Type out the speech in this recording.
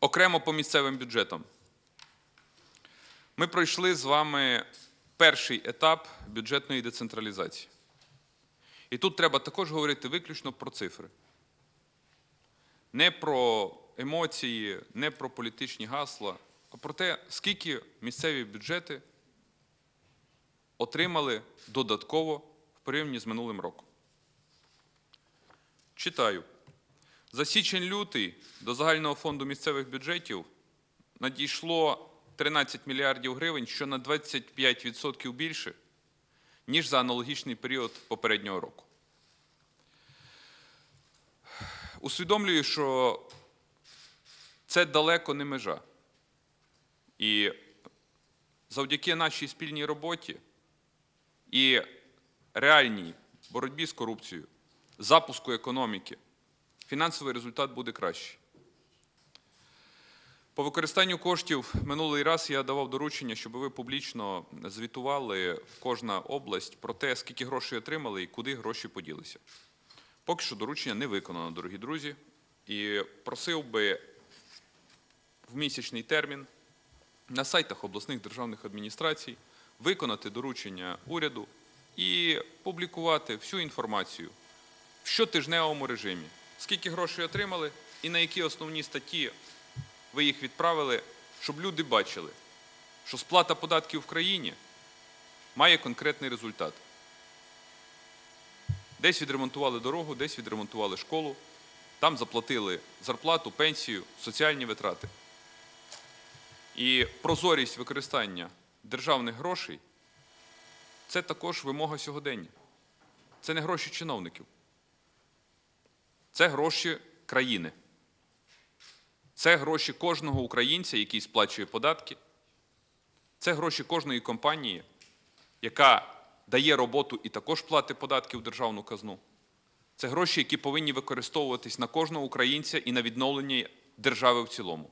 Окремо по місцевим бюджетам. Ми пройшли з вами перший етап бюджетної децентралізації. І тут треба також говорити виключно про цифри. Не про емоції, не про політичні гасла, а про те, скільки місцеві бюджети отримали додатково в порівнянні з минулим роком. Читаю. За січень-лютий до загального фонду місцевих бюджетів надійшло 13 мільярдів гривень, що на 25% більше, ніж за аналогічний період попереднього року. Усвідомлюю, що це далеко не межа. І завдяки нашій спільній роботі і реальній боротьбі з корупцією, запуску економіки, фінансовий результат буде кращий. По використанню коштів минулий раз я давав доручення, щоб ви публічно звітували кожна область про те, скільки грошей отримали і куди гроші поділися. Поки що доручення не виконано, дорогі друзі, і просив би в місячний термін на сайтах обласних державних адміністрацій виконати доручення уряду і публікувати всю інформацію в щотижневому режимі, скільки грошей отримали і на які основні статті ви їх відправили, щоб люди бачили, що сплата податків в країні має конкретний результат. Десь відремонтували дорогу, десь відремонтували школу, там заплатили зарплату, пенсію, соціальні витрати. І прозорість використання державних грошей це також вимога сьогодення. Це не гроші чиновників. Це гроші країни. Це гроші кожного українця, який сплачує податки. Це гроші кожної компанії, яка дає роботу і також платить податки в державну казну. Це гроші, які повинні використовуватись на кожного українця і на відновлення держави в цілому.